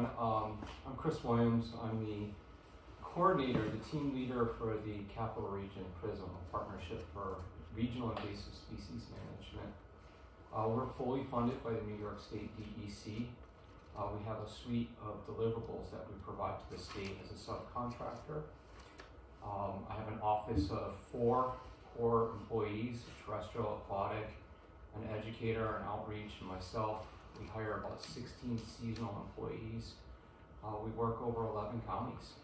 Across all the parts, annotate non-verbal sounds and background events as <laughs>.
everyone. Um, I'm Chris Williams. I'm the coordinator, the team leader for the Capital Region PRISM, a partnership for regional invasive species management. Uh, we're fully funded by the New York State DEC. Uh, we have a suite of deliverables that we provide to the state as a subcontractor. Um, I have an office of four core employees, terrestrial, aquatic, an educator, an outreach, and myself. We hire about 16 seasonal employees. Uh, we work over 11 counties.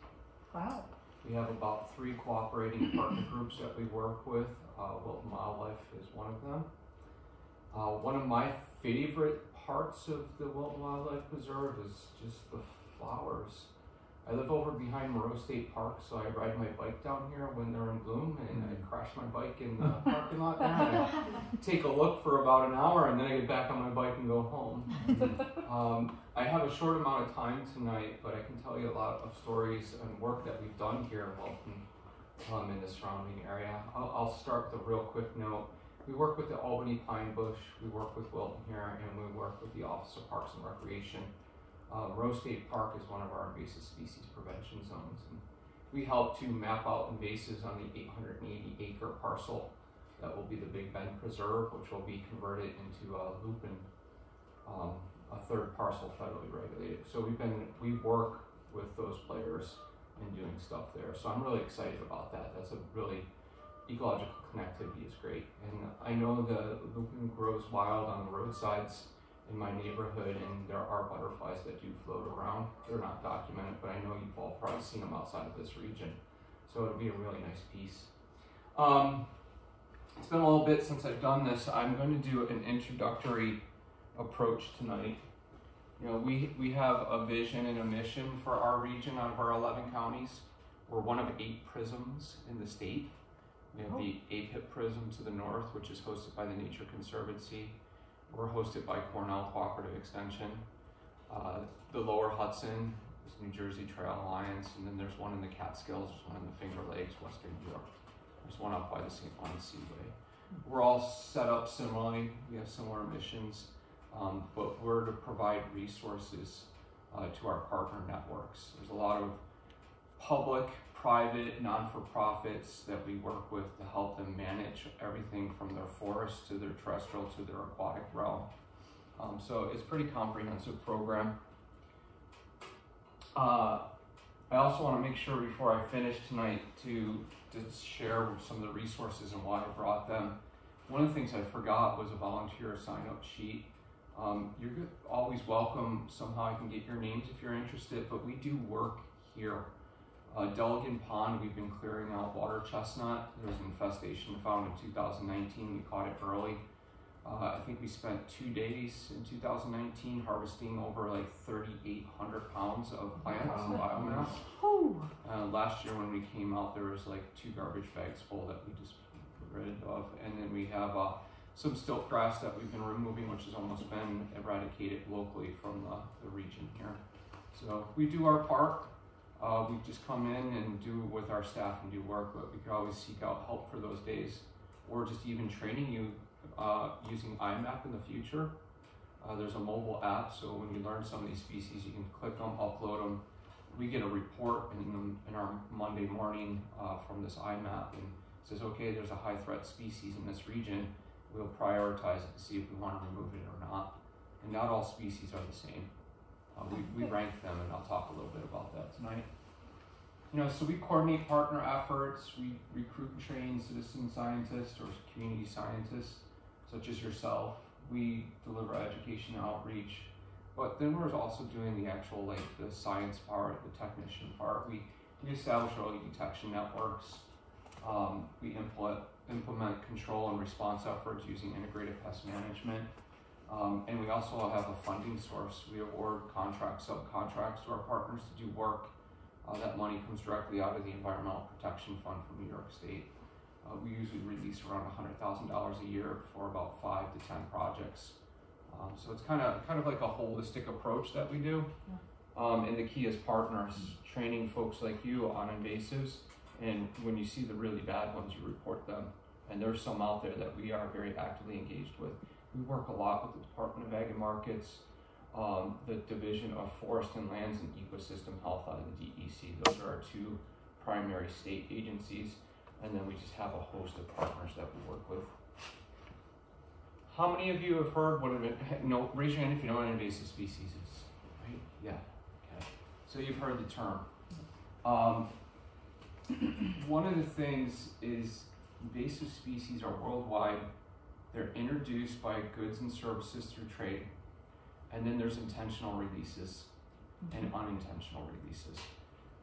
Wow. We have about three cooperating partner groups that we work with. Uh, Wilton Wildlife is one of them. Uh, one of my favorite parts of the Wilton Wildlife Preserve is just the flowers. I live over behind Moreau State Park, so I ride my bike down here when they're in bloom, and I crash my bike in the <laughs> parking lot there. And I take a look for about an hour, and then I get back on my bike and go home. <laughs> Um, I have a short amount of time tonight, but I can tell you a lot of stories and work that we've done here in Wilton um, in the surrounding area. I'll, I'll start with a real quick note. We work with the Albany Pine Bush, we work with Wilton here, and we work with the Office of Parks and Recreation. Uh, Rose State Park is one of our invasive species prevention zones. And we help to map out invasives on the 880 acre parcel that will be the Big Bend Preserve, which will be converted into a lupin, um, a third parcel federally regulated. So we've been, we work with those players in doing stuff there. So I'm really excited about that. That's a really ecological connectivity is great. And I know the lupin grows wild on the roadsides in my neighborhood, and there are butterflies that do float around. They're not documented, but I know you've all probably seen them outside of this region. So it'll be a really nice piece. Um, it's been a little bit since I've done this. I'm going to do an introductory approach tonight. You know, we, we have a vision and a mission for our region out of our 11 counties. We're one of eight prisms in the state. We have the APIPP prism to the north, which is hosted by the Nature Conservancy. We're hosted by Cornell Cooperative Extension. Uh, the Lower Hudson New Jersey Trail Alliance, and then there's one in the Catskills, there's one in the Finger Lakes, Western New York. There's one up by the St. Lawrence Seaway. We're all set up similarly. We have similar missions, um, but we're to provide resources uh, to our partner networks. There's a lot of public, private, non-for-profits that we work with to help them manage everything from their forest to their terrestrial to their aquatic realm. Um, so it's a pretty comprehensive program. Uh, I also want to make sure before I finish tonight to, to share some of the resources and why I brought them. One of the things I forgot was a volunteer sign-up sheet. Um, you're always welcome. Somehow I can get your names if you're interested, but we do work here. Uh, Delegan Pond, we've been clearing out water chestnut. There was an infestation found in 2019. We caught it early. Uh, I think we spent two days in 2019 harvesting over like 3,800 pounds of plants and biomass. Uh, last year when we came out, there was like two garbage bags full that we just got rid of. And then we have uh, some stilt grass that we've been removing, which has almost been eradicated locally from the, the region here. So we do our part. Uh, we just come in and do with our staff and do work, but we could always seek out help for those days or just even training you uh, using iMap in the future. Uh, there's a mobile app, so when you learn some of these species, you can click them, upload them. We get a report in, in our Monday morning uh, from this iMap and says, okay, there's a high threat species in this region. We'll prioritize it to see if we want to remove it or not. And not all species are the same. Uh, we, we rank them, and I'll talk a little bit about that tonight. You know, so we coordinate partner efforts, we recruit and train citizen scientists or community scientists, such as yourself. We deliver education and outreach, but then we're also doing the actual, like, the science part, the technician part. We, we establish early detection networks. Um, we implement, implement control and response efforts using integrated pest management. Um, and we also have a funding source. We award contracts, subcontracts to our partners to do work. Uh, that money comes directly out of the Environmental Protection Fund from New York State. Uh, we usually release around $100,000 a year for about five to 10 projects. Um, so it's kind of kind of like a holistic approach that we do. Um, and the key is partners, training folks like you on invasives. And when you see the really bad ones, you report them. And there's some out there that we are very actively engaged with. We work a lot with the Department of Ag and Markets. um, the Division of Forest and Lands and Ecosystem Health out of the DEC. Those are our two primary state agencies, and then we just have a host of partners that we work with. How many of you have heard what an <laughs> no? Raise your hand if you know what an invasive species is. Right? Yeah. Okay. So you've heard the term. Um, <clears throat> one of the things is invasive species are worldwide. They're introduced by goods and services through trade, and then there's intentional releases and unintentional releases.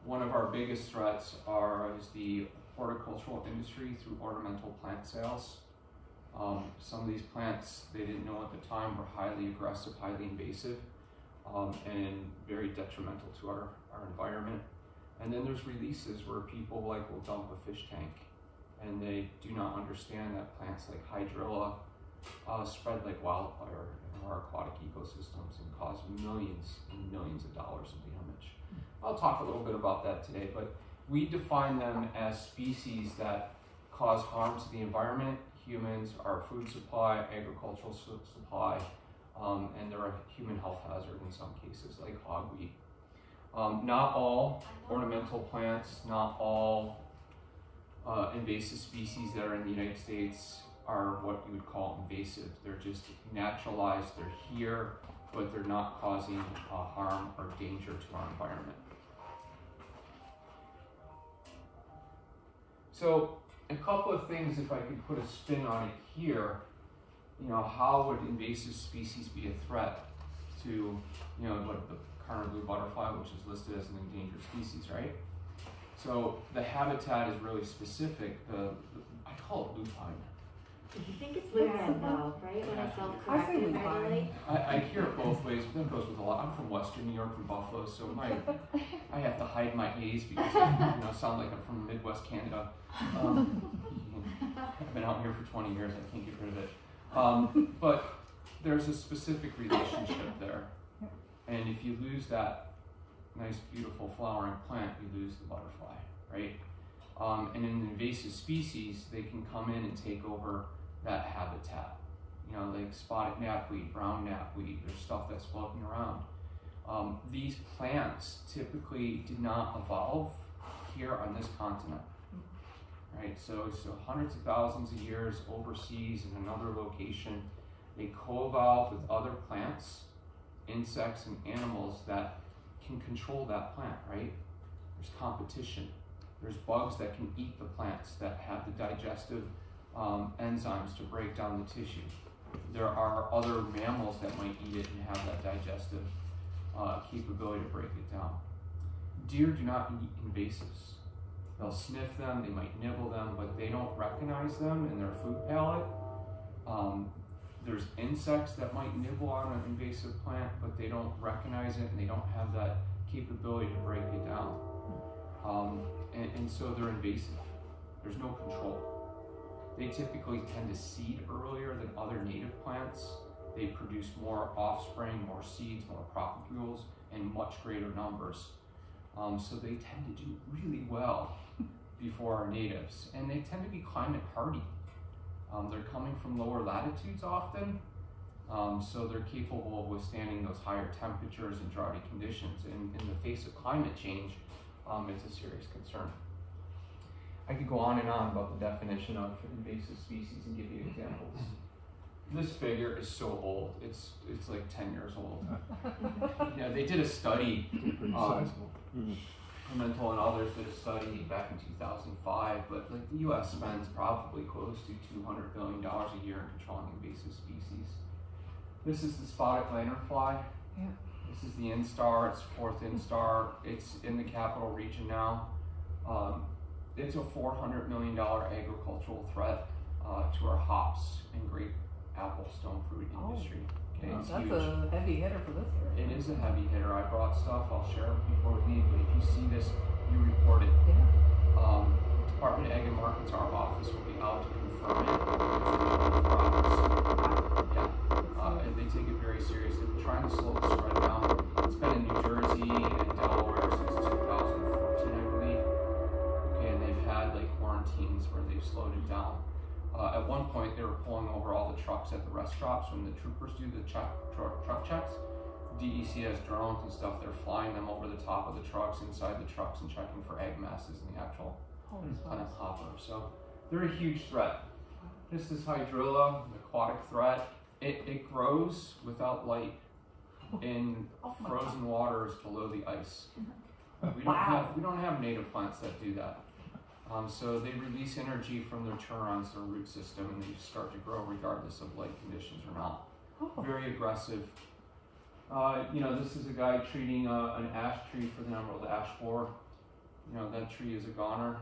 One of our biggest threats are is the horticultural industry through ornamental plant sales. Um, some of these plants they didn't know at the time were highly aggressive, highly invasive, um, and very detrimental to our, our environment. And then there's releases where people like will dump a fish tank and they do not understand that plants like hydrilla uh, spread like wildfire in our aquatic ecosystems and cause millions and millions of dollars of damage. I'll talk a little bit about that today, but we define them as species that cause harm to the environment, humans, our food supply, agricultural su supply, um, and they're a human health hazard in some cases, like hogweed. Um, not all ornamental plants, not all uh, invasive species that are in the United States are what you would call invasive. They're just naturalized, they're here, but they're not causing uh, harm or danger to our environment. So a couple of things, if I could put a spin on it here, you know, how would invasive species be a threat to, you know, what the Karner blue butterfly, which is listed as an endangered species, right? So the habitat is really specific. The, the I call it lupine. I think it's lupine though, right? When I self-corrected I, I hear it both ways, but that goes with a lot. I'm from Western New York, from Buffalo, so my I have to hide my A's because I you know <laughs> sound like I'm from Midwest Canada. Um, I've been out here for 20 years. I can't get rid of it. Um, but there's a specific relationship there. And if you lose that nice, beautiful flowering plant, you lose the butterfly, right? Um, and in invasive species, they can come in and take over that habitat. You know, like spotted knapweed, brown knapweed, there's stuff that's floating around. Um, these plants typically did not evolve here on this continent. Right, so, so hundreds of thousands of years overseas in another location, they co-evolved with other plants insects and animals that can control that plant, right? There's competition. There's bugs that can eat the plants that have the digestive um, enzymes to break down the tissue. There are other mammals that might eat it and have that digestive uh, capability to break it down. Deer do not eat invasives. They'll sniff them, they might nibble them, but they don't recognize them in their food palette. Um, there's insects that might nibble on an invasive plant, but they don't recognize it and they don't have that capability to break it down. Um, and, and so they're invasive. There's no control. They typically tend to seed earlier than other native plants. They produce more offspring, more seeds, more propagules, in much greater numbers. Um, so they tend to do really well <laughs> before our natives. And they tend to be climate hardy. Um, they're coming from lower latitudes often, um, so they're capable of withstanding those higher temperatures and droughty conditions. And in the face of climate change, um, it's a serious concern. I could go on and on about the definition of invasive species and give you examples. This figure is so old; it's it's like ten years old. <laughs> yeah, they did a study. Pretty Um, And others did a study back in 2005, but like the U.S. spends probably close to 200 billion dollars a year in controlling invasive species. This is the spotted lanternfly. Yeah. This is the instar. It's fourth instar. It's in the capital region now. Um, it's a 400 million dollar agricultural threat uh, to our hops and grape apple stone fruit oh. industry. Oh. Okay, That's huge. a heavy hitter for this area. It is a heavy hitter. I brought stuff. I'll share it before we leave. But if you see this, you report it. Yeah. Um, Department of Ag and Markets, our office will be out to confirm it Yeah. Uh, and they take it very seriously. Trying to slow the spread down. It's been in New Jersey and Delaware since 2014, I believe. Okay, and they've had like quarantines where they've slowed it down. Uh, at one point, they were pulling over all the trucks at the rest stops when the troopers do the truck, truck, truck checks. DEC has drones and stuff. They're flying them over the top of the trucks, inside the trucks, and checking for egg masses in the actual planet hopper. So they're a huge threat. This is hydrilla, an aquatic threat. It, it grows without light in <laughs> Oh frozen waters below the ice. <laughs> We don't Wow. have we don't have native plants that do that. Um, so they release energy from their turions, their root system, and they start to grow regardless of light conditions or not. Oh. Very aggressive. Uh, you know, this is a guy treating uh, an ash tree for the emerald ash borer. You know, that tree is a goner.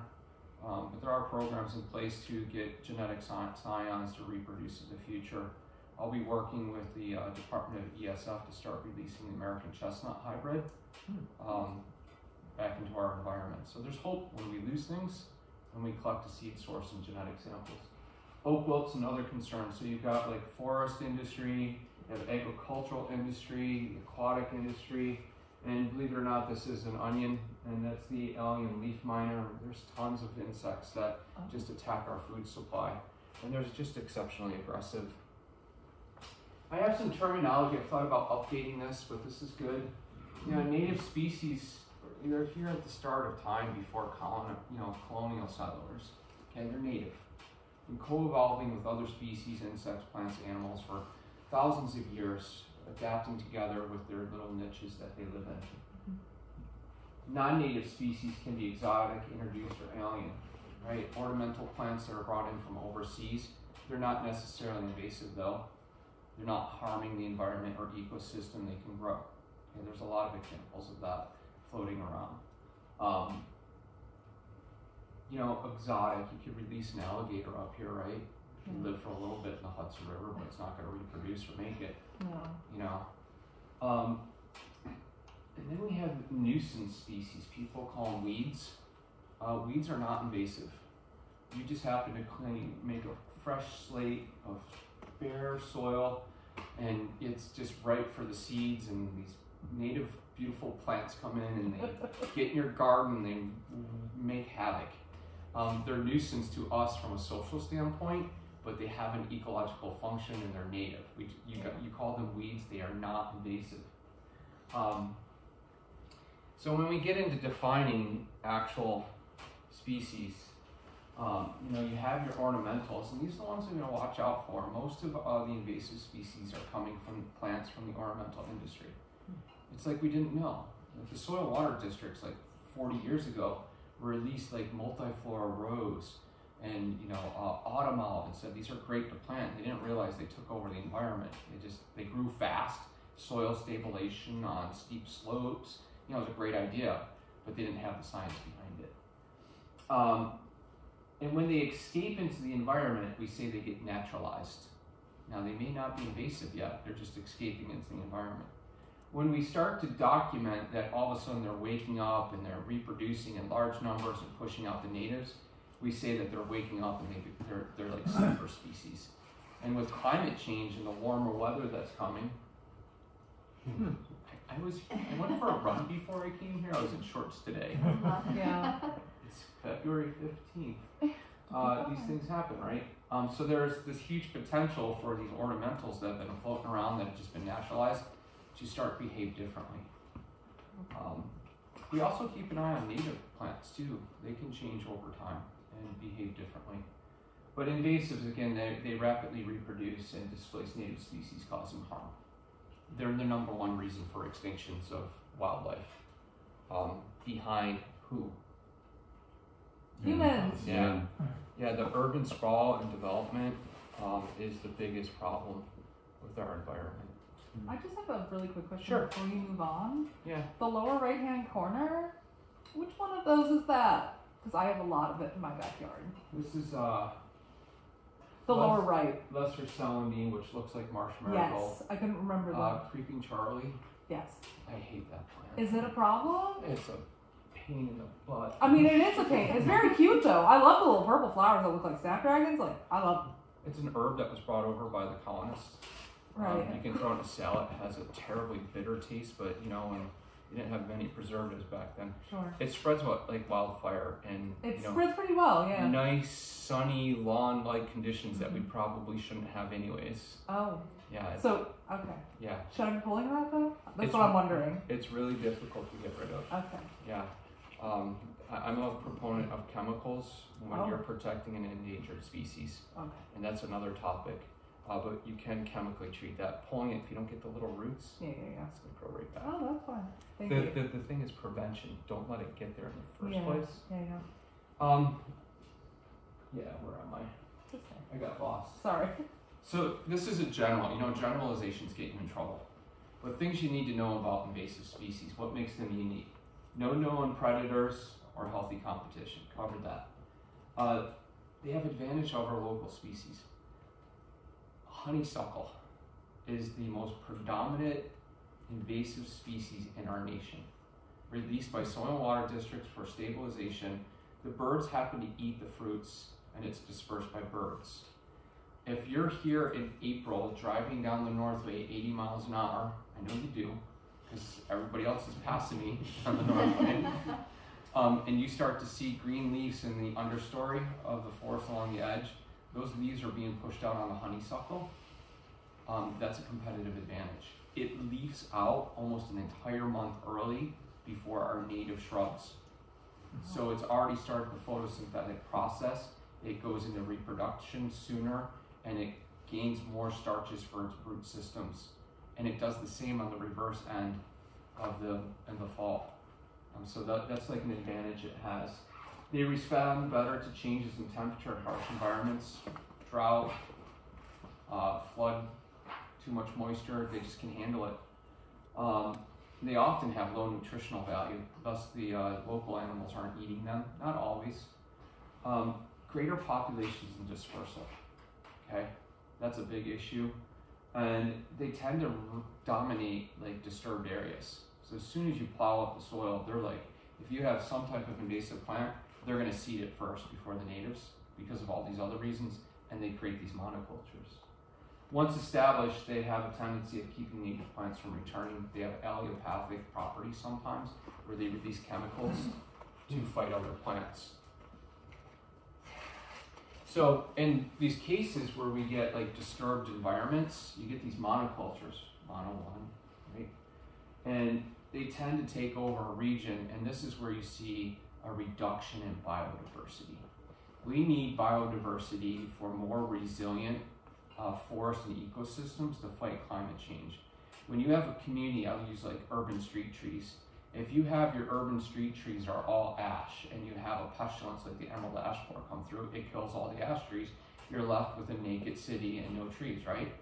Um, but there are programs in place to get genetic scions to reproduce in the future. I'll be working with the uh, Department of ESF to start releasing the American chestnut hybrid um, back into our environment. So there's hope when we lose things and we collect a seed source and genetic samples. Oak wilt's another concern. So you've got like forest industry, you have agricultural industry, aquatic industry, and believe it or not, this is an onion, and that's the allium leaf miner. There's tons of insects that oh. just attack our food supply, and they're just exceptionally aggressive. I have some terminology. I've thought about updating this, but this is good. You know, native species, they're here at the start of time before colon, you know, colonial settlers. Okay, they're native. And co-evolving with other species, insects, plants, animals for thousands of years, adapting together with their little niches that they live in. Mm-hmm. Non-native species can be exotic, introduced, or alien, right? Ornamental plants that are brought in from overseas, they're not necessarily invasive though. They're not harming the environment or ecosystem they can grow. Okay, there's a lot of examples of that floating around. Um, you know, exotic, you could release an alligator up here, right? It can live for a little bit in the Hudson River, but it's not going to reproduce or make it No. you know. Um, and then we have nuisance species. People call them weeds. Uh, weeds are not invasive. You just happen to clean, make a fresh slate of bare soil, and it's just ripe for the seeds. And these native, beautiful plants come in and they get in your garden. They make havoc. Um, they're nuisance to us from a social standpoint but they have an ecological function and they're native. We, you, you call them weeds, they are not invasive. Um, so when we get into defining actual species, um, you know, you have your ornamentals, and these are the ones we're going to watch out for. Most of uh, the invasive species are coming from plants from the ornamental industry. It's like we didn't know. Like the soil water districts, like 40 years ago, released like multiflora rose and you know uh, autumn olive and said these are great to plant. They didn't realize they took over the environment. They just they grew fast. Soil stabilization on steep slopes. You know, it was a great idea, but they didn't have the science behind it. Um, and when they escape into the environment, we say they get naturalized. Now they may not be invasive yet; they're just escaping into the environment. When we start to document that all of a sudden they're waking up and they're reproducing in large numbers and pushing out the natives, we say that they're waking up and they, they're, they're like super species. And with climate change and the warmer weather that's coming, I, I was I went for a run before I came here. I was in shorts today. <laughs> Yeah. It's February fifteenth. Uh, <laughs> these things happen, right? Um, so there's this huge potential for these ornamentals that have been floating around that have just been naturalized to start behave differently. Um, we also keep an eye on native plants too. They can change over time and behave differently. But invasives, again, they, they rapidly reproduce and displace native species, causing harm. They're the number one reason for extinctions of wildlife. Um, behind who? Humans. Yeah. Yeah, the urban sprawl and development um, is the biggest problem with our environment. I just have a really quick question Sure. before you move on. Yeah. The lower right hand corner, which one of those is that? Because I have a lot of it in my backyard. This is uh, The Well, lower right. Lesser celandine, which looks like marsh marigold. Yes. I couldn't remember that. Uh, creeping Charlie. yes. I hate that plant. Is it a problem? It's a pain in the butt. I mean, it is a pain. It's very cute though. I love the little purple flowers that look like snapdragons. Like, I love them. It's an herb that was brought over by the colonists. Um, you can throw it in a salad. It has a terribly bitter taste, but you know, and you didn't have many preservatives back then, Sure. it spreads what like wildfire and It you know, spreads pretty well, yeah. nice sunny lawn-like conditions that we Mhm. probably shouldn't have anyways. Oh. Yeah, So okay, yeah, should I be pulling that though? That's It's- what I'm wondering. it's really difficult to get rid of. Okay. Yeah, um, I, I'm a proponent of chemicals when Oh. you're protecting an endangered species, Okay. and that's another topic. Uh, but you can chemically treat that. Pulling it, if you don't get the little roots, Yeah, yeah, yeah. it's gonna grow right back. Oh, that's fine. Thank The, you. the, the thing is prevention. Don't let it get there in the first yeah. place. Yeah, yeah. Um, yeah, where am I? Saying. I got lost. Sorry. So this is a general, you know, generalizations get you in trouble. But things you need to know about invasive species, what makes them unique? No known predators or healthy competition, covered that. Uh, they have advantage over local species. Honeysuckle is the most predominant invasive species in our nation. Released by soil and water districts for stabilization, the birds happen to eat the fruits and it's dispersed by birds if you're here in April driving down the Northway 80 miles an hour, I know you do, because everybody else is passing me <laughs> on the Northway, <laughs> um, and you start to see green leaves in the understory of the forest along the edge, those leaves are being pushed out on the honeysuckle. Um, that's a competitive advantage. It leaves out almost an entire month early before our native shrubs. So it's already started the photosynthetic process. It goes into reproduction sooner and it gains more starches for its root systems. And it does the same on the reverse end of the in the fall. Um, so that, that's like an advantage it has. They respond better to changes in temperature in harsh environments, drought, uh, flood, too much moisture. They just can handle it. Um, they often have low nutritional value, thus the uh, local animals aren't eating them. Not always. Um, greater populations and dispersal. Okay, that's a big issue, and they tend to dominate like disturbed areas. So as soon as you plow up the soil, they're like, if you have some type of invasive plant, they're going to seed it first before the natives because of all these other reasons, and they create these monocultures. Once established, they have a tendency of keeping native plants from returning. They have allelopathic properties sometimes, where they release chemicals to fight other plants. So in these cases where we get like disturbed environments, you get these monocultures, mono one, right? And they tend to take over a region, and this is where you see a reduction in biodiversity. We need biodiversity for more resilient uh, forests and ecosystems to fight climate change. When you have a community, I'll use like urban street trees. If you have your urban street trees are all ash and you have a pestilence like the emerald ash borer come through, it kills all the ash trees, you're left with a naked city and no trees, right?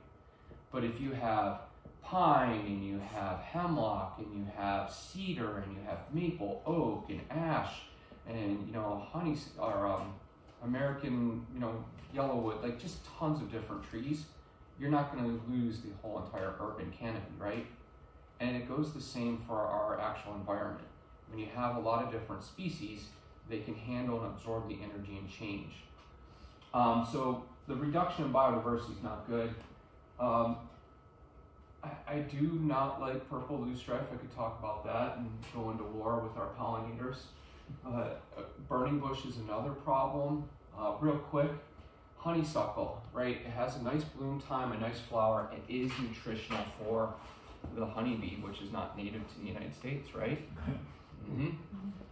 But if you have pine and you have hemlock and you have cedar and you have maple, oak and ash and you know honey or um, American, you know, yellowwood, like just tons of different trees, you're not going to lose the whole entire urban canopy, right? And it goes the same for our actual environment. When you have a lot of different species, they can handle and absorb the energy and change. Um, so the reduction in biodiversity is not good. Um, I, I do not like purple loosestrife. I could talk about that and go into war with our pollinators. Uh, burning bush is another problem. Uh, real quick, honeysuckle, right? It has a nice bloom time, a nice flower. It is nutritional for the honeybee, which is not native to the United States, right? <laughs> hmm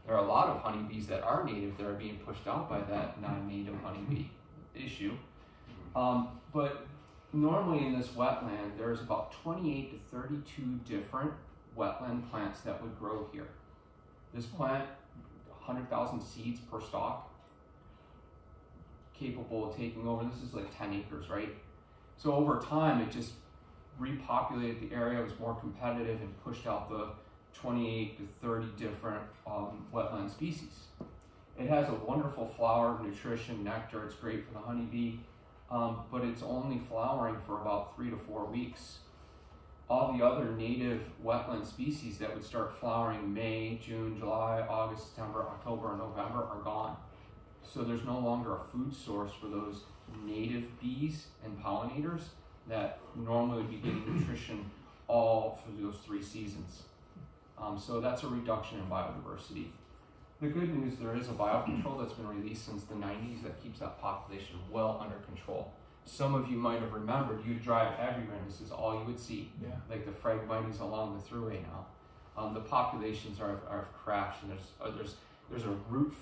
There are a lot of honeybees that are native that are being pushed out by that non-native honeybee issue. Um, but normally in this wetland, there's about 28 to 32 different wetland plants that would grow here. This plant, 100,000 seeds per stalk, capable of taking over. This is like 10 acres, right? So over time, it just repopulated the area, was more competitive, and pushed out the 28 to 30 different um, wetland species. It has a wonderful flower, nutrition, nectar. It's great for the honeybee, um, but it's only flowering for about three to four weeks. All the other native wetland species that would start flowering May, June, July, August, September, October, and November are gone. So there's no longer a food source for those native bees and pollinators that normally would be getting nutrition all through those three seasons. Um, so that's a reduction in biodiversity. The good news, there is a biocontrol that's been released since the 90s that keeps that population well under control. Some of you might have remembered, you drive everywhere and this is all you would see. Yeah. Like the Phragmites along the thruway now. Um, the populations are, are crashed and there's, uh, there's, there's a root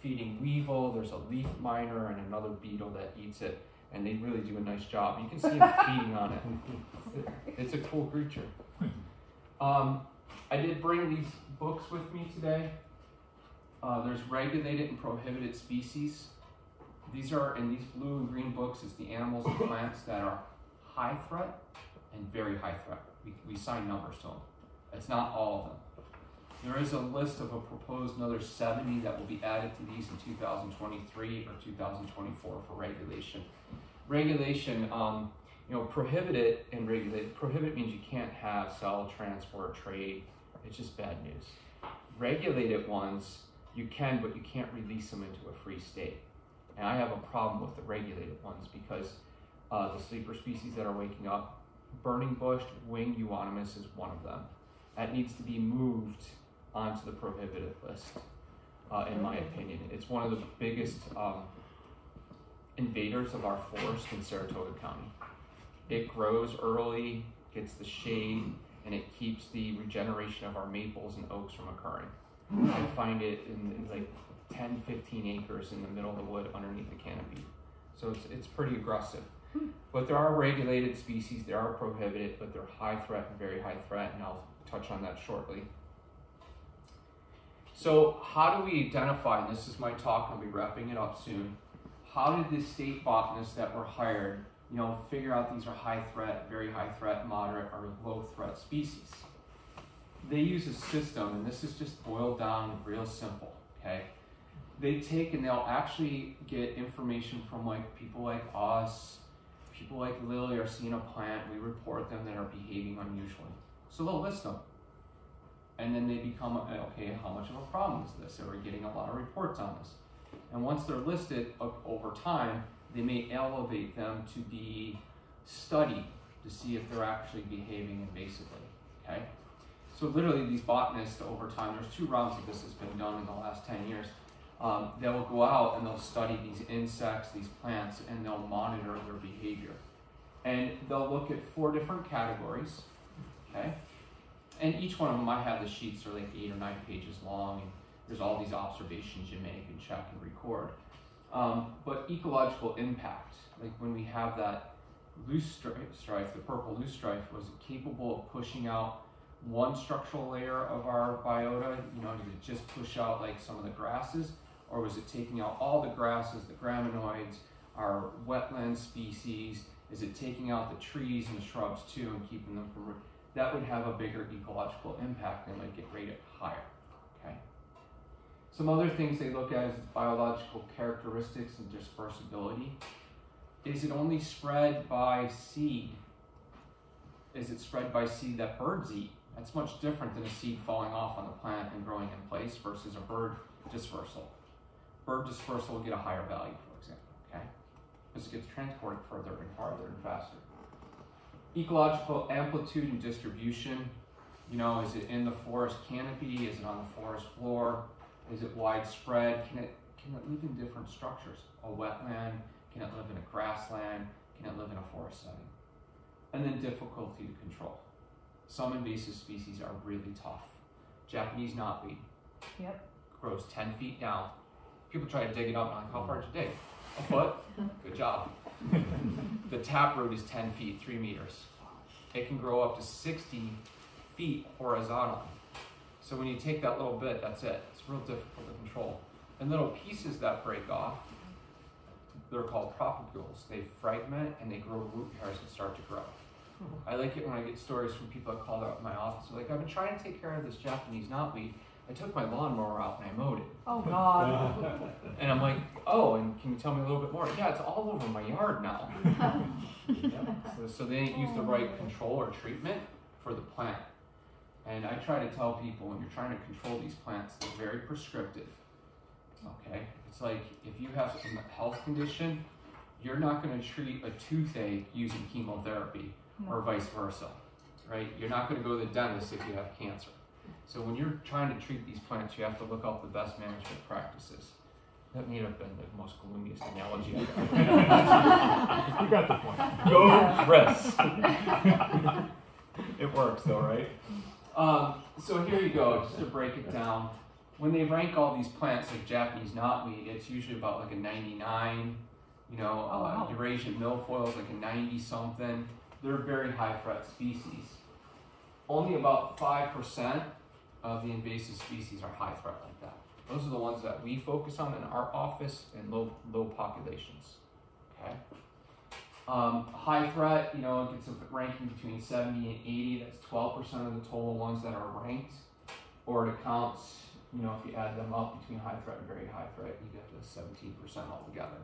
feeding weevil, there's a leaf miner and another beetle that eats it. And they really do a nice job. You can see them <laughs> feeding on it. It- It's a cool creature. Um, I did bring these books with me today. Uh, there's regulated and prohibited species. These are in these blue and green books. It's the animals and plants that are high threat and very high threat. We, we assign numbers to them. It's not all of them. There is a list of a proposed another 70 that will be added to these in 2023 or 2024 for regulation. Regulation, um, you know, prohibited and regulated. Prohibit means you can't have, sell, transport, trade. It's just bad news. Regulated ones, you can, but you can't release them into a free state. And I have a problem with the regulated ones because uh, the sleeper species that are waking up, burning bush wing euonymus is one of them. That needs to be moved onto the prohibited list, uh, in my opinion. It's one of the biggest um, invaders of our forest in Saratoga County. It grows early, gets the shade, and it keeps the regeneration of our maples and oaks from occurring. I find it in, in like 10, 15 acres in the middle of the wood underneath the canopy. So it's, it's pretty aggressive. Hmm. But there are regulated species, they are prohibited, but they're high threat and very high threat, and I'll touch on that shortly. So, how do we identify, and this is my talk, I'll be wrapping it up soon. How did the state botanists that were hired, you know, figure out these are high threat, very high threat, moderate, or low threat species? They use a system, and this is just boiled down real simple, okay? They take and they'll actually get information from like people like us, people like Lily are seeing a plant, we report them that are behaving unusually. So they'll list them. And then they become, uh, okay, how much of a problem is this? Are we getting a lot of reports on this? And once they're listed over time, they may elevate them to be studied to see if they're actually behaving invasively. Okay? So literally these botanists over time, there's two rounds of this that's been done in the last 10 years. Um, they will go out and they'll study these insects, these plants, and they'll monitor their behavior. And they'll look at four different categories. Okay? And each one of them might have the sheets are like eight or nine pages long, and there's all these observations you make and check and record. Um, but ecological impact, like when we have that loose strife, strife, the purple loose strife, was capable of pushing out one structural layer of our biota? You know, it just push out like some of the grasses, or was it taking out all the grasses, the graminoids, our wetland species? Is it taking out the trees and the shrubs too and keeping them from? That would have a bigger ecological impact and would get rated higher. Okay. Some other things they look at is biological characteristics and dispersibility. Is it only spread by seed? Is it spread by seed that birds eat? That's much different than a seed falling off on the plant and growing in place versus a bird dispersal. Bird dispersal will get a higher value, for example, okay? Because it gets transported further and farther and faster. Ecological amplitude and distribution. You know, is it in the forest canopy? Is it on the forest floor? Is it widespread? Can it can it live in different structures? A wetland? Can it live in a grassland? Can it live in a forest setting? And then difficulty to control. Some invasive species are really tough. Japanese knotweed. Yep. Grows 10 feet down. People try to dig it up, and I'm like, how far did you dig? A foot? Good job. <laughs> the taproot is 10 feet, 3 meters. It can grow up to 60 feet horizontally. So when you take that little bit, that's it. It's real difficult to control. And little pieces that break off, they're called propagules. They fragment and they grow root hairs and start to grow. Hmm. I like it when I get stories from people that call up my office. They're like, I've been trying to take care of this Japanese knotweed. I took my lawnmower out and I mowed it. Oh God. <laughs> And I'm like, oh, and can you tell me a little bit more? Yeah, it's all over my yard now. <laughs> So, so they didn't use the right control or treatment for the plant. And I try to tell people when you're trying to control these plants, they're very prescriptive. Okay? It's like if you have some health condition, you're not going to treat a toothache using chemotherapy or hmm. vice versa. Right? You're not going to go to the dentist if you have cancer. So when you're trying to treat these plants, you have to look up the best management practices. That may have been the most gloomiest analogy I've <laughs> You got the point. Go Chris. it works though, right? Um, so here you go, just to break it down. When they rank all these plants like Japanese knotweed, it's usually about like a 99. You know, Oh, wow. uh, Eurasian milfoil is like a 90 something. They're very high threat species. Only about 5% of the invasive species are high threat like that. Those are the ones that we focus on in our office in low low populations. Okay. Um, high threat, you know, it gets a ranking between 70 and 80. That's 12% of the total ones that are ranked. Or it accounts, you know, if you add them up between high threat and very high threat, you get to 17% altogether.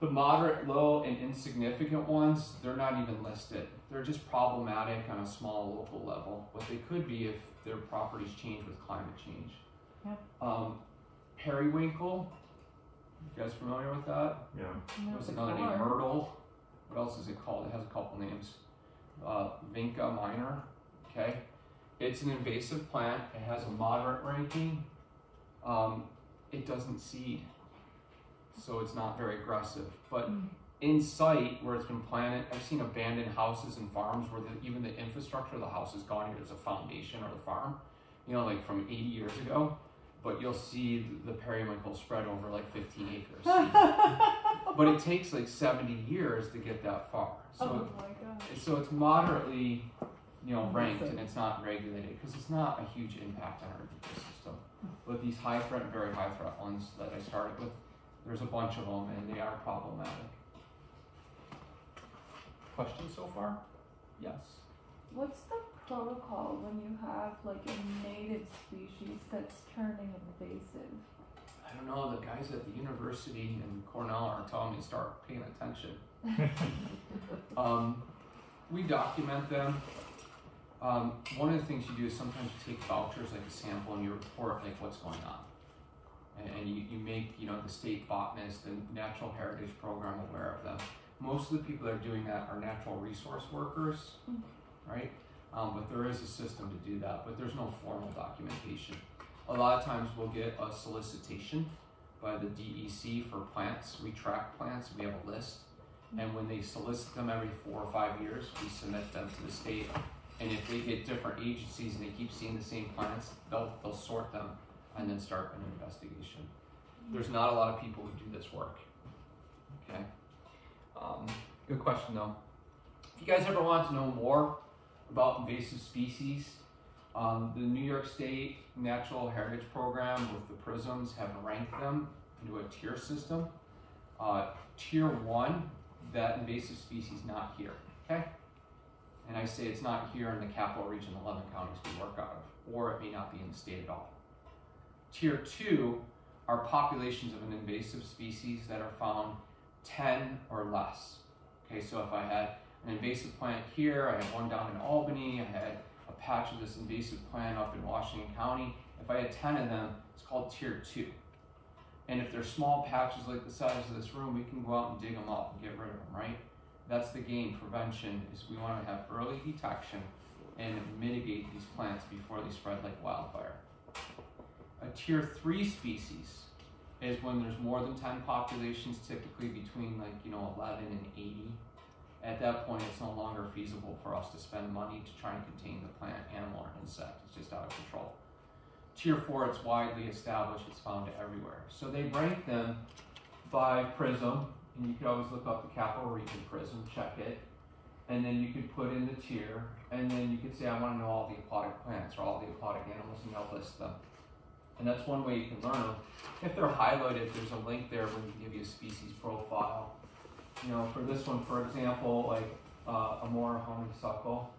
The moderate, low, and insignificant ones, they're not even listed. They're just problematic on a small local level. What they could be if their properties change with climate change. Yep. Um, periwinkle, you guys familiar with that? Yeah. No, What's it's another name? Myrtle. What else is it called? It has a couple names. Uh, Vinca minor. Okay. It's an invasive plant. It has a moderate ranking. Um, it doesn't seed, so it's not very aggressive. But Mm. In sight where it's been planted, I've seen abandoned houses and farms where the, even the infrastructure of the house is gone. There's a foundation or the farm, you know, like from 80 years ago. But you'll see the periwinkle spread over like 15 acres. <laughs> but it takes like 70 years to get that far. So, oh my god. so it's moderately, you know, ranked and it's not regulated because it's not a huge impact on our ecosystem. But these high threat very high threat ones that I started with, there's a bunch of them and they are problematic. Questions so far? Yes. What's the protocol when you have like a native species that's turning invasive? I don't know. The guys at the university in Cornell are telling me to start paying attention. <laughs> um, we document them. Um, one of the things you do is sometimes you take vouchers, like a sample, and you report like what's going on, and, and you, you make you know the state botanist and natural heritage program aware of them. Most of the people that are doing that are natural resource workers, Mm. right? Um, but there is a system to do that, but there's no formal documentation. A lot of times we'll get a solicitation by the DEC for plants. We track plants, we have a list. And when they solicit them every four or five years, we submit them to the state. And if they get different agencies and they keep seeing the same plants, they'll, they'll sort them and then start an investigation. There's not a lot of people who do this work. Okay. Um, good question though. If you guys ever want to know more about invasive species, um, the New York State Natural Heritage Program with the prisms have ranked them into a tier system. Uh, tier one, that invasive species not here. Okay? And I say it's not here in the capital region, 11 counties we work out of, or it may not be in the state at all. Tier two are populations of an invasive species that are found 10 or less. Okay, so if I had an invasive plant here, I had one down in Albany, I had a patch of this invasive plant up in Washington County. If I had 10 of them, it's called tier two. And if they're small patches like the size of this room, we can go out and dig them up and get rid of them, right? That's the game. Prevention is we want to have early detection and mitigate these plants before they spread like wildfire. A tier three species is when there's more than 10 populations, typically between like, you know, 11 and 80. At that point, it's no longer feasible for us to spend money to try and contain the plant, animal, or insect. It's just out of control. Tier four, it's widely established, it's found everywhere. So they rank them by prism, and you could always look up the capital region prism, check it, and then you could put in the tier, and then you could say, I want to know all the aquatic plants or all the aquatic animals, and they'll list them. And that's one way you can learn them. If they're highlighted, there's a link there where we give you a species profile. You know, for this one, for example, like uh, Amur honeysuckle,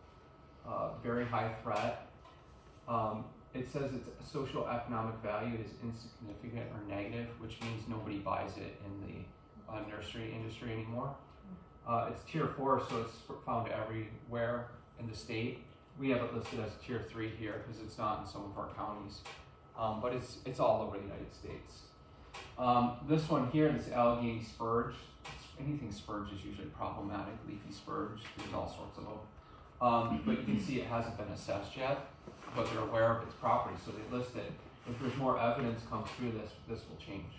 uh, very high threat. Um, it says its social economic value is insignificant or negative, which means nobody buys it in the uh, nursery industry anymore. Uh, it's tier four, so it's found everywhere in the state. We have it listed as tier three here because it's not in some of our counties, um, but it's it's all over the United States. Um, this one here, this Allegheny spurge. Anything spurge is usually problematic. Leafy spurge, there's all sorts of them. Um, but you can see it hasn't been assessed yet, but they're aware of its property, so they list it. if there's more evidence comes through this, this will change.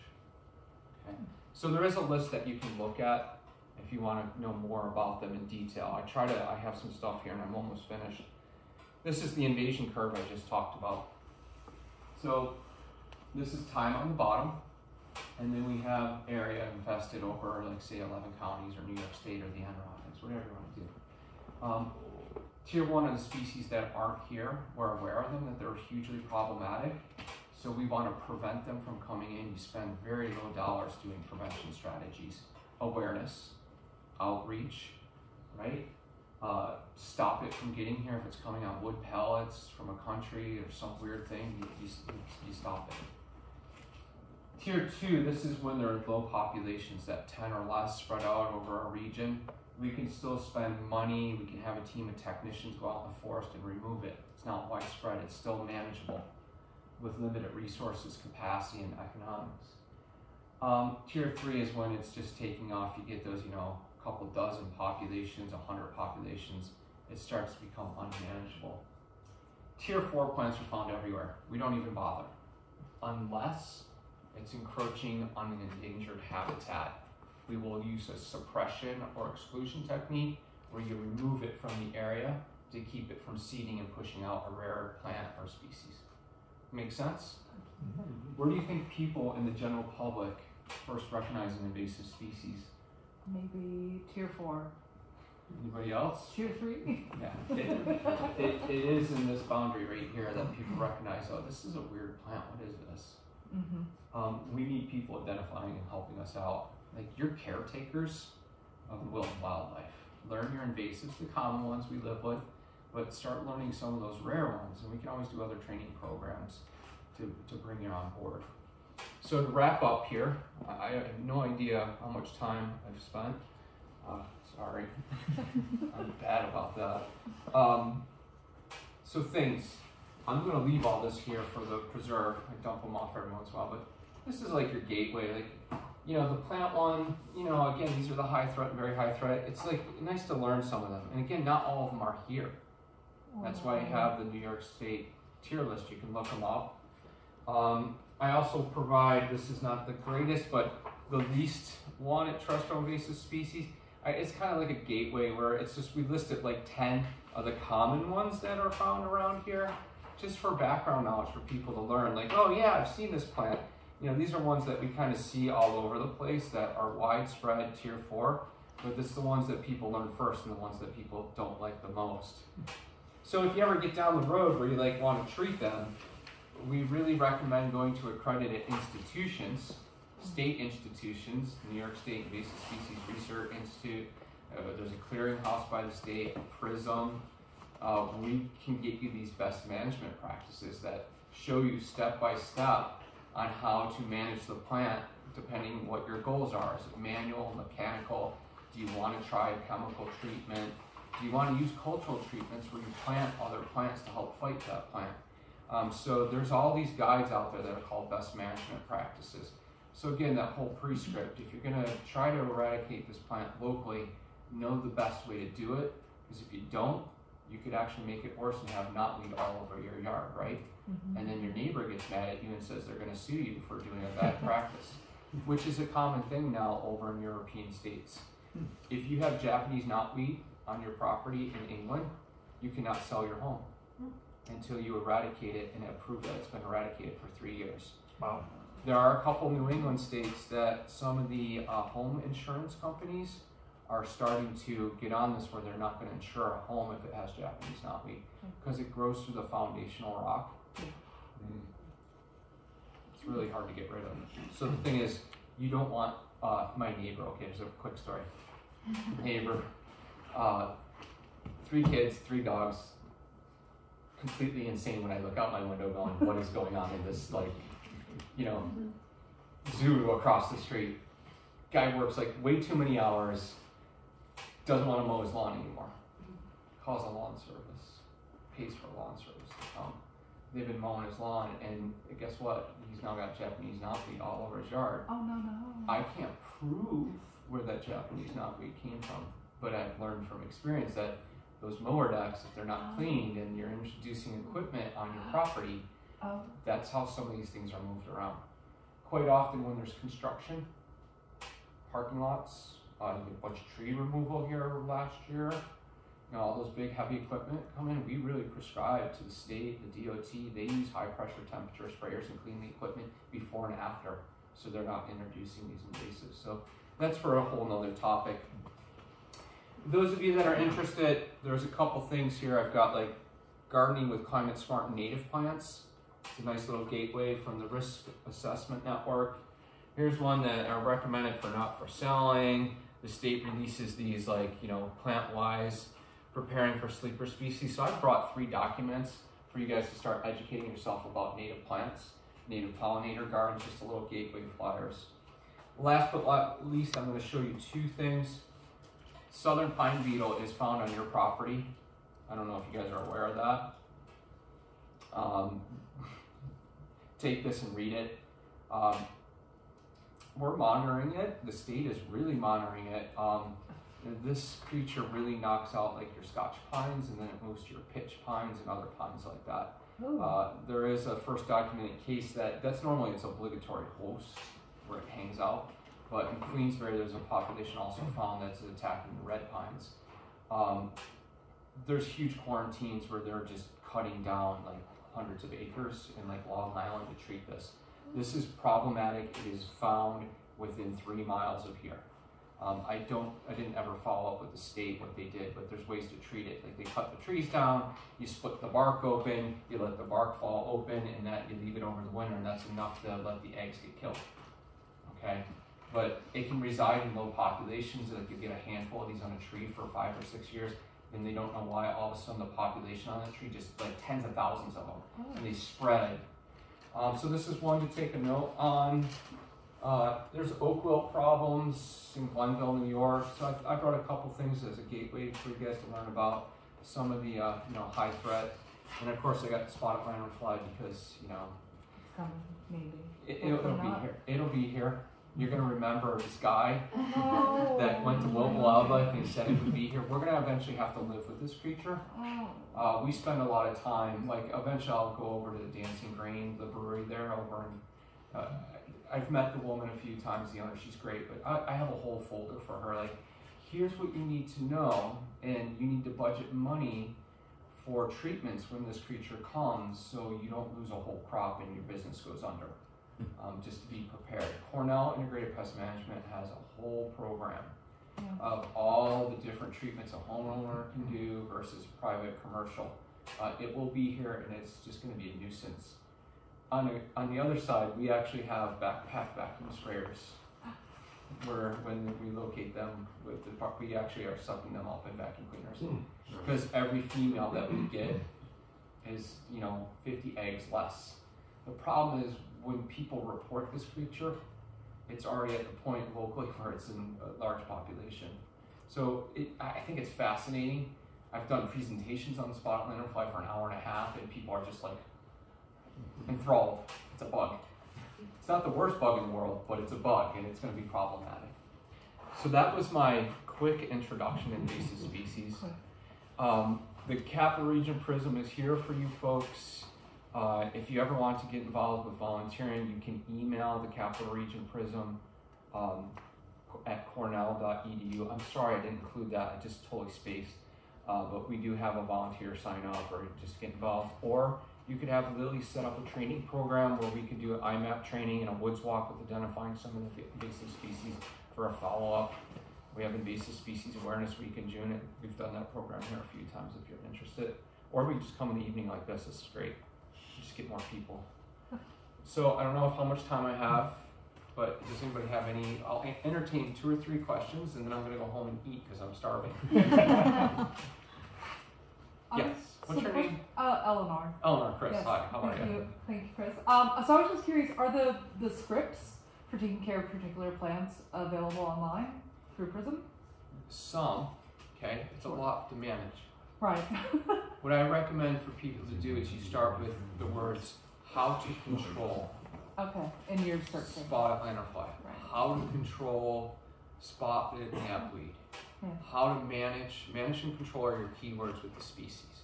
Okay. So there is a list that you can look at if you want to know more about them in detail. I try to, I have some stuff here and I'm almost finished. This is the invasion curve I just talked about. So this is time on the bottom, and then we have area infested over, like say, 11 counties or New York State or the Enronings, whatever you want to do. Um, tier one of the species that aren't here, we're aware of them, that they're hugely problematic. So we want to prevent them from coming in. You spend very low dollars doing prevention strategies, awareness, outreach, right? Uh, stop it from getting here if it's coming on wood pellets from a country or some weird thing. You, you, you stop it. Tier two, this is when there are low populations, that 10 or less spread out over a region. We can still spend money, we can have a team of technicians go out in the forest and remove it. It's not widespread, it's still manageable with limited resources, capacity, and economics. Um, tier three is when it's just taking off. You get those, you know, couple dozen populations, a hundred populations. It starts to become unmanageable. Tier four plants are found everywhere. We don't even bother, unless it's encroaching on an endangered habitat. We will use a suppression or exclusion technique where you remove it from the area to keep it from seeding and pushing out a rare plant or species. Make sense? Mm-hmm. Where do you think people in the general public first recognize an invasive species? Maybe tier four. Anybody else? Tier three? Yeah, it, it, it is in this boundary right here that people recognize, oh, this is a weird plant, what is this? Mm-hmm. Um, we need people identifying and helping us out. Like, you're caretakers of the wild wildlife. Learn your invasives, the common ones we live with, but start learning some of those rare ones, and we can always do other training programs to, to bring you on board. So to wrap up here, I have no idea how much time I've spent. Uh, sorry, <laughs> I'm bad about that. Um, so things, I'm gonna leave all this here for the preserve. I dump them off every once in a while, but this is like your gateway. Like, you know, the plant one. You know, again, these are the high threat and very high threat. It's like nice to learn some of them. And again, not all of them are here. That's why I have the New York State tier list. You can look them up. Um, I also provide, this is not the greatest, but the least wanted terrestrial invasive species. I, it's kind of like a gateway where it's just, we listed like 10 of the common ones that are found around here, just for background knowledge for people to learn. Like, oh yeah, I've seen this plant. You know, these are ones that we kind of see all over the place that are widespread tier four, but this is the ones that people learn first and the ones that people don't like the most. So if you ever get down the road where you like want to treat them, we really recommend going to accredited institutions, state institutions, New York State Invasive Species Research Institute. Uh, there's a clearinghouse by the state, PRISM. Uh, we can get you these best management practices that show you step by step on how to manage the plant depending what your goals are. Is it manual, mechanical? Do you want to try chemical treatment? Do you want to use cultural treatments where you plant other plants to help fight that plant? Um, so there's all these guides out there that are called best management practices. So again, that whole prescript, if you're going to try to eradicate this plant locally, know the best way to do it, because if you don't, you could actually make it worse and have knotweed all over your yard, right? Mm-hmm. And then your neighbor gets mad at you and says they're going to sue you for doing a bad <laughs> practice, which is a common thing now over in European states. If you have Japanese knotweed on your property in England, you cannot sell your home until you eradicate it and prove that it's been eradicated for three years. Wow. There are a couple New England states that some of the uh, home insurance companies are starting to get on this where they're not going to insure a home if it has Japanese knotweed because it grows through the foundational rock. Mm. It's really hard to get rid of. So the thing is, you don't want uh, my neighbor. Okay, there's a quick story. <laughs> Neighbor, uh, three kids, three dogs, completely insane when I look out my window going, what is going on in this, like, you know, zoo across the street. Guy works like way too many hours, doesn't want to mow his lawn anymore. Calls a lawn service, pays for a lawn service to come. They've been mowing his lawn, and guess what? He's now got Japanese knotweed all over his yard. Oh no no. I can't prove where that Japanese knotweed came from, but I've learned from experience that those mower decks, if they're not cleaned and you're introducing equipment on your property, Oh, That's how some of these things are moved around. Quite often when there's construction, parking lots, uh, you get a bunch of tree removal here last year. You know, all those big heavy equipment come in, we really prescribe to the state, the DOT, they use high pressure temperature sprayers and clean the equipment before and after. So they're not introducing these invasives. So that's for a whole nother topic. Those of you that are interested, there's a couple things here. I've got like gardening with climate smart native plants. It's a nice little gateway from the risk assessment network. Here's one that are recommended for not for selling. The state releases these like, you know, plant wise, preparing for sleeper species. So I brought three documents for you guys to start educating yourself about native plants, native pollinator gardens, just a little gateway flyers. Last but not least, I'm going to show you two things. Southern pine beetle is found on your property. I don't know if you guys are aware of that. Um, <laughs> take this and read it. Um, we're monitoring it. The state is really monitoring it. Um, this creature really knocks out like your Scotch pines, and then it moves to your pitch pines and other pines like that. Uh, there is a first documented case that that's normally its obligatory host where it hangs out, but in Queensbury there's a population also found that's attacking the red pines. Um, there's huge quarantines where they're just cutting down like hundreds of acres in like Long Island to treat this. This is problematic. It is found within three miles of here. Um, I don't, I didn't ever follow up with the state what they did, but there's ways to treat it. Like they cut the trees down, you split the bark open, you let the bark fall open, and that you leave it over the winter, and that's enough to let the eggs get killed. Okay, but it can reside in low populations. Like you get a handful of these on a tree for five or six years, and they don't know why all of a sudden the population on that tree just like tens of thousands of them, Oh. and they spread. Um, so this is one to take a note on. Uh, there's oak wilt problems in Glenville, New York. So I, I brought a couple things as a gateway for you guys to learn about some of the uh, you know high threat. And of course, I got the spotted lanternfly because you know It's coming, maybe. it, it'll be here. It'll be here. You're gonna remember this guy Oh. that went to Global Wildlife and he said he would be here. We're gonna eventually have to live with this creature. Oh. Uh, we spend a lot of time, like eventually I'll go over to the Dancing Green, the brewery there over in, uh, I've met the woman a few times, the owner, she's great, but I, I have a whole folder for her, like, here's what you need to know, and you need to budget money for treatments when this creature comes, so you don't lose a whole crop and your business goes under. Um, just to be prepared. Cornell Integrated Pest Management has a whole program Yeah. of all the different treatments a homeowner can do versus private commercial. Uh, it will be here and it's just going to be a nuisance. On the, on the other side, we actually have backpack vacuum sprayers where when we locate them with the par- we actually are sucking them up in vacuum cleaners because every female that we get is you know 50 eggs less. The problem is when people report this creature, it's already at the point locally <laughs> where it's in a large population. So it, I think it's fascinating. I've done presentations on the spotted lanternfly for an hour and a half, and people are just like enthralled. It's a bug. It's not the worst bug in the world, but it's a bug, and it's going to be problematic. So that was my quick introduction to invasive species. Um, the Capital Region PRISM is here for you folks. Uh, if you ever want to get involved with volunteering, you can email the Capital Region PRISM um, at cornell.edu. I'm sorry I didn't include that, I just totally spaced. Uh, but we do have a volunteer sign up or just get involved. Or you could have Lily set up a training program where we could do an iMap training and a woods walk with identifying some of the invasive species for a follow up. We have Invasive Species Awareness Week in June, and we've done that program here a few times if you're interested. Or we just come in the evening like this, this is great. Just get more people. So I don't know how much time I have, but does anybody have any? I'll entertain two or three questions, and then I'm gonna go home and eat because I'm starving. <laughs> Yes. What's so your the name? Uh, Eleanor. Eleanor. Chris. Yes. Hi. How are Thank you? you. Thank you, Chris. Um, so I was just curious, are the, the scripts for taking care of particular plants available online through PRISM? Some. Okay. It's a lot to manage. Right. <laughs> What I recommend for people to do is you start with the words how to control okay, and you're searching. spotted lanternfly, Right. how to control spotted knapweed, Yeah. how to manage, manage and control are your keywords with the species.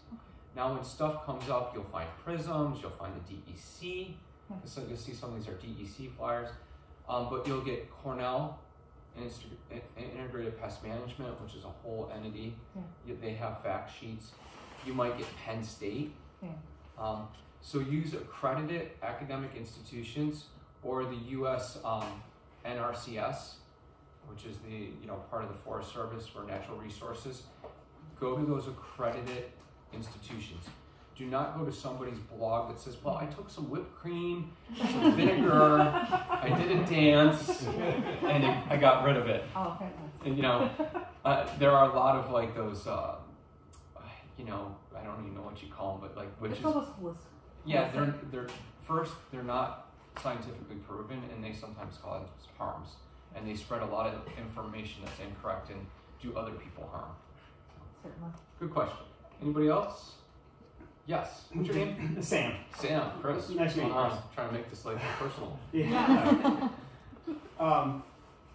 Now, when stuff comes up, you'll find PRISMs, you'll find the DEC. Hmm. So you'll see some of these are DEC flyers, um, but you'll get Cornell In- Integrated Pest Management, which is a whole entity. Yeah. They have fact sheets. You might get Penn State. Yeah. Um, so use accredited academic institutions or the U.S. Um, NRCS, which is the you know part of the Forest Service for natural resources. Go to those accredited institutions. Do not go to somebody's blog that says, "Well, I took some whipped cream, some vinegar, I did a dance, and it, I got rid of it." Oh, okay. And you know, uh, there are a lot of like those, uh, you know, I don't even know what you call them, but like It's witches. almost holistic. Yeah, they're they're first they're not scientifically proven, and they sometimes cause harms, and they spread a lot of information that's incorrect and do other people harm. Certainly. Good question. Anybody else? Yes. What's your name? <clears throat> Sam. Sam. Chris. Nice to meet you, Hold on. Trying to make this like personal. <laughs> Yeah. <laughs> um,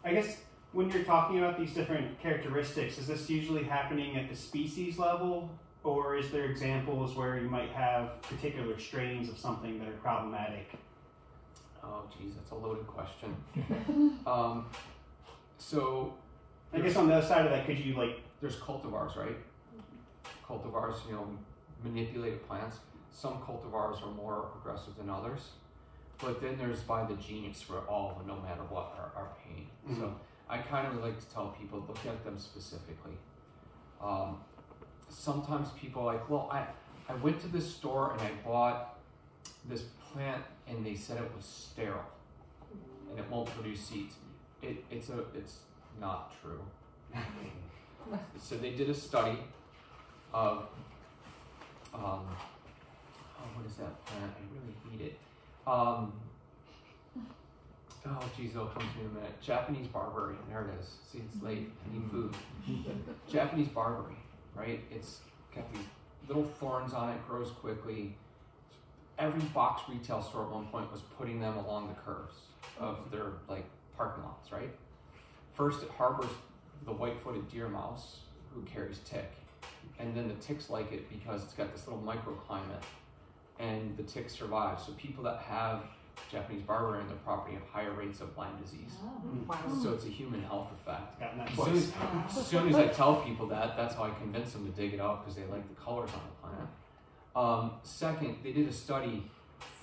I guess when you're talking about these different characteristics, is this usually happening at the species level, or is there examples where you might have particular strains of something that are problematic? Oh, geez, that's a loaded question. <laughs> um, so I guess on the other side of that, could you like there's cultivars, right? Cultivars, you know, manipulate plants. Some cultivars are more aggressive than others, but then there's by the genus for all, no matter what, are, are pain. So I kind of like to tell people look at them specifically. Um, sometimes people are like, well, I I went to this store and I bought this plant and they said it was sterile and it won't produce seeds. It, it's a it's not true. <laughs> so they did a study of um, oh, what is that plant? I really hate it. Um, oh, geez, it'll come to me in a minute. Japanese barberry. There it is. See, it's late. I need food. <laughs> Japanese barberry, right? It's got these little thorns on it. Grows quickly. Every box retail store at one point was putting them along the curves of their like parking lots, right? First, it harbors the white-footed deer mouse who carries tick, and then the ticks like it because it's got this little microclimate, and the ticks survive. So people that have Japanese barberry in their property have higher rates of Lyme disease. Wow. So it's a human health effect. gotten that As soon as, as soon as I tell people that, that's how I convince them to dig it out because they like the colors on the plant. Um, second, they did a study,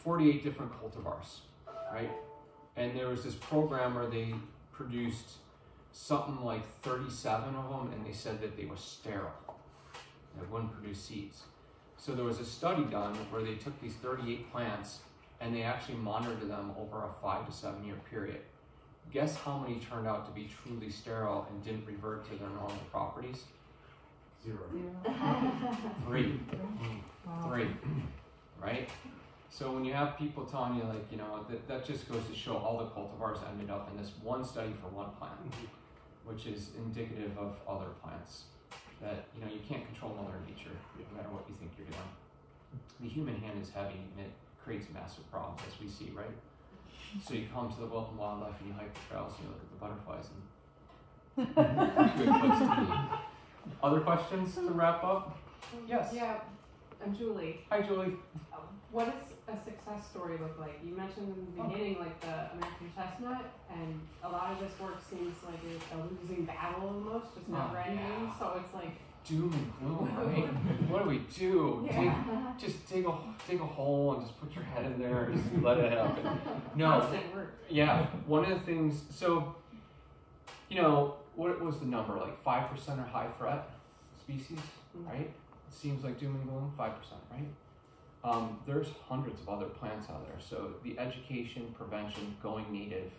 48 different cultivars, right? And there was this program where they produced something like 37 of them, and they said that they were sterile. They wouldn't produce seeds. So there was a study done where they took these 38 plants and they actually monitored them over a five to seven year period. Guess how many turned out to be truly sterile and didn't revert to their normal properties? Zero. <laughs> Three. Wow. Three. Right? So when you have people telling you, like, you know, that, that just goes to show all the cultivars ended up in this one study for one plant, mm-hmm. which is indicative of other plants. That, you know, you can't control Mother Nature, no matter what you think you're doing. The human hand is heavy and it creates massive problems, as we see, right? So you come to the Wilton Wildlife and you hike the trails and you look at the butterflies and <laughs> good to. Other questions to wrap up? Yes. Yeah, I'm Julie. Hi, Julie. What does a success story look like? You mentioned in the oh. beginning, like the American chestnut, and a lot of this work seems like it's a losing battle almost, just never Oh, ending. yeah. So it's like, Doom and gloom, <laughs> right? what do we do? Yeah. Dig, just dig a dig a hole and just put your head in there and just let it happen. No, work. yeah. One of the things. So, you know, what was the number? Like five percent are high threat species, mm-hmm. right? It seems like doom and gloom. Five percent, right? Um, there's hundreds of other plants out there. So the education, prevention, going native,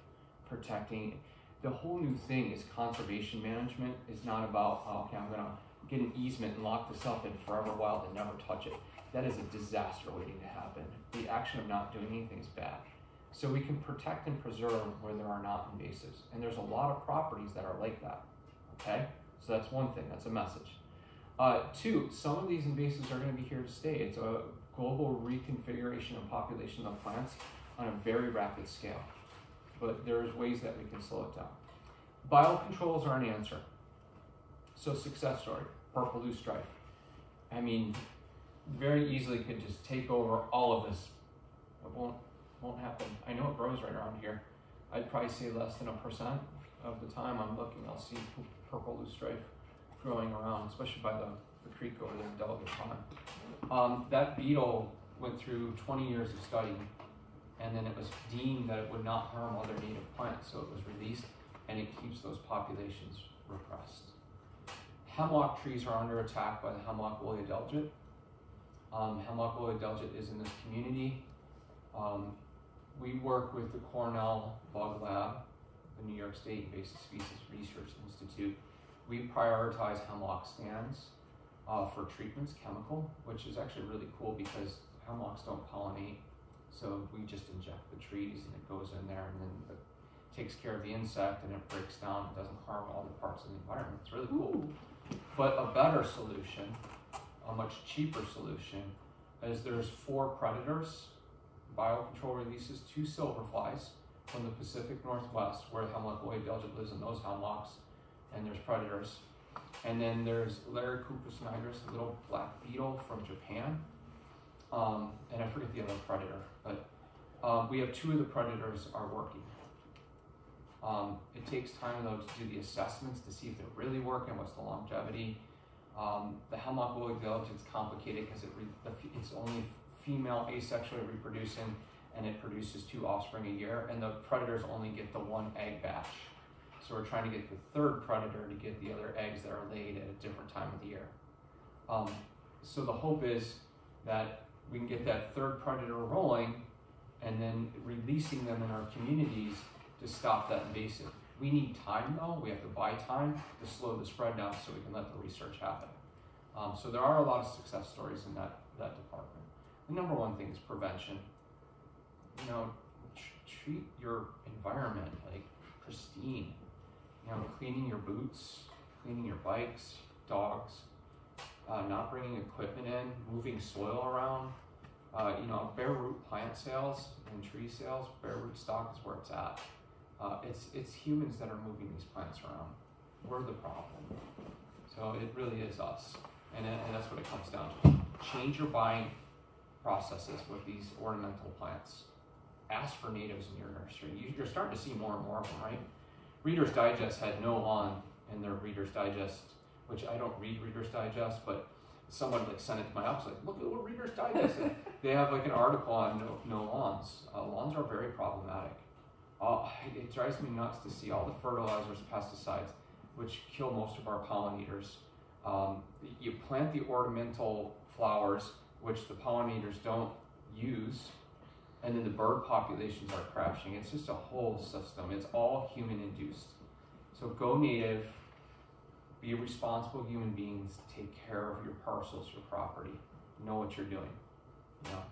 protecting. The whole new thing is conservation management. is not about oh, okay, I'm gonna get an easement and lock this up in forever wild and never touch it. That is a disaster waiting to happen. The action of not doing anything is bad. So we can protect and preserve where there are not invasives. And there's a lot of properties that are like that. Okay? So that's one thing, that's a message. Uh, two, some of these invasives are going to be here to stay. It's a global reconfiguration of population of plants on a very rapid scale. But there's ways that we can slow it down. Biocontrols are an answer. So success story, purple loosestrife. I mean, very easily could just take over all of this. It won't won't happen. I know it grows right around here. I'd probably say less than a percent of the time I'm looking, I'll see purple loosestrife growing around, especially by the, the creek over there Delegan Pond. Um, that beetle went through 20 years of study, and then it was deemed that it would not harm other native plants, so it was released, and it keeps those populations repressed. Hemlock trees are under attack by the hemlock woolly adelgid. Um, hemlock woolly adelgid is in this community. Um, we work with the Cornell Bug Lab, the New York State Invasive Species Research Institute. We prioritize hemlock stands uh, for treatments, chemical, which is actually really cool because hemlocks don't pollinate. So we just inject the trees and it goes in there and then it takes care of the insect and it breaks down and doesn't harm all the parts of the environment. It's really cool. But a better solution, a much cheaper solution, is there's four predators biocontrol releases two silverflies from the Pacific Northwest, where hemlock adelgid lives in those hemlocks, and there's predators. And then there's Laricobius nigrinus, a little black beetle from Japan, um, and I forget the other predator, but um, we have two of the predators are working. Um, it takes time though to do the assessments to see if they're really working, what's the longevity. Um, the hemlock woolly adelgid is complicated because it it's only female asexually reproducing and it produces two offspring a year and the predators only get the one egg batch so we're trying to get the third predator to get the other eggs that are laid at a different time of the year. Um, so the hope is that we can get that third predator rolling and then releasing them in our communities to stop that invasive. We need time though. We have to buy time to slow the spread down so we can let the research happen. Um, so there are a lot of success stories in that, that department. The number one thing is prevention. You know, tr- treat your environment like pristine. You know, cleaning your boots, cleaning your bikes, dogs, uh, not bringing equipment in, moving soil around. Uh, you know, bare root plant sales and tree sales, bare root stock is where it's at. Uh, it's it's humans that are moving these plants around. We're the problem. So it really is us, and, it, and that's what it comes down to. Change your buying processes with these ornamental plants. Ask for natives in your nursery. You, you're starting to see more and more of them, right? Reader's Digest had no lawn in their Reader's Digest, which I don't read Reader's Digest, but someone like sent it to my office, like, look at what Reader's Digest is. <laughs> they have like an article on no, no lawns. Uh, lawns are very problematic. Uh, it drives me nuts to see all the fertilizers, pesticides, which kill most of our pollinators. Um, you plant the ornamental flowers which the pollinators don't use, and then the bird populations are crashing. It's just a whole system. It's all human induced. So go native, be responsible human beings, take care of your parcels, your property, know what you're doing. You know,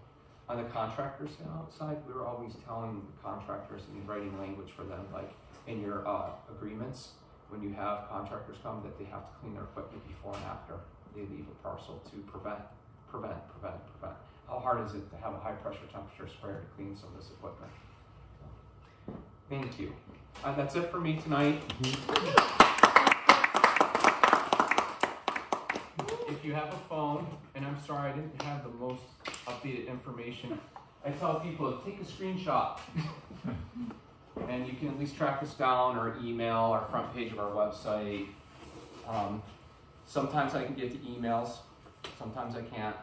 on the contractors side, we were always telling contractors and writing language for them, like in your uh, agreements, when you have contractors come, that they have to clean their equipment before and after they leave a parcel to prevent prevent, prevent, prevent. How hard is it to have a high pressure temperature sprayer to clean some of this equipment? Thank you. Uh, that's it for me tonight. If you have a phone, and I'm sorry I didn't have the most updated information, I tell people take a screenshot. <laughs> and you can at least track us down or email our front page of our website. Um, sometimes I can get to emails, Sometimes I can't.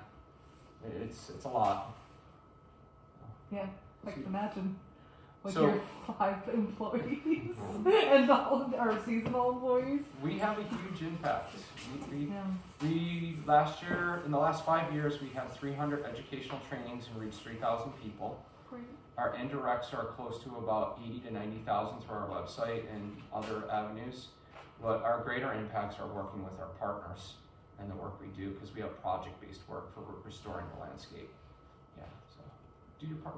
It's it's a lot. Yeah, I can imagine. With So- your five <laughs> employees and all our seasonal employees. We have a huge impact. We, we, Yeah. we last year, in the last five years, we had 300 educational trainings and reached 3,000 people. Great. Our indirects are close to about 80 to 90,000 through our website and other avenues. But our greater impacts are working with our partners and the work we do because we have project-based work for restoring the landscape. Yeah, so do your part.